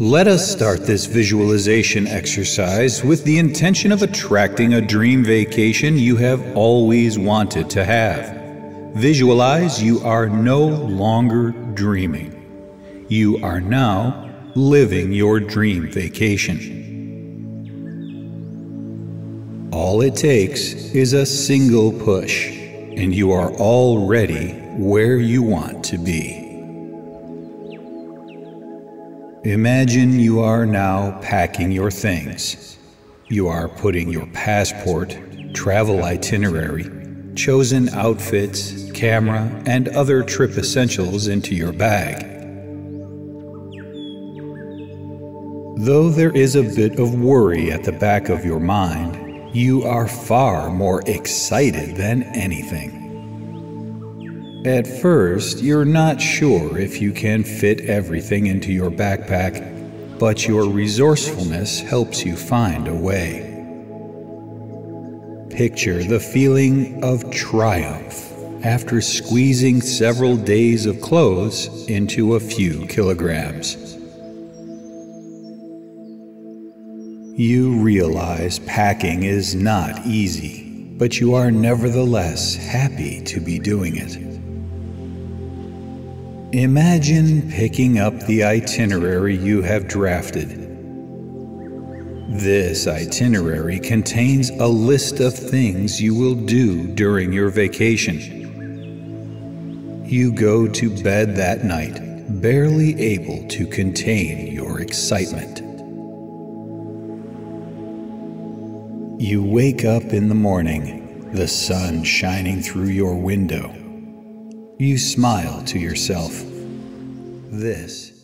Let us start this visualization exercise with the intention of attracting a dream vacation you have always wanted to have. Visualize you are no longer dreaming. You are now living your dream vacation. All it takes is a single push, and you are already where you want to be. Imagine you are now packing your things. You are putting your passport, travel itinerary, chosen outfits, camera, and other trip essentials into your bag. Though there is a bit of worry at the back of your mind, you are far more excited than anything. At first, you're not sure if you can fit everything into your backpack, but your resourcefulness helps you find a way. Picture the feeling of triumph after squeezing several days of clothes into a few kilograms. You realize packing is not easy, but you are nevertheless happy to be doing it. Imagine picking up the itinerary you have drafted. This itinerary contains a list of things you will do during your vacation. You go to bed that night, barely able to contain your excitement. You wake up in the morning, the sun shining through your window. You smile to yourself. This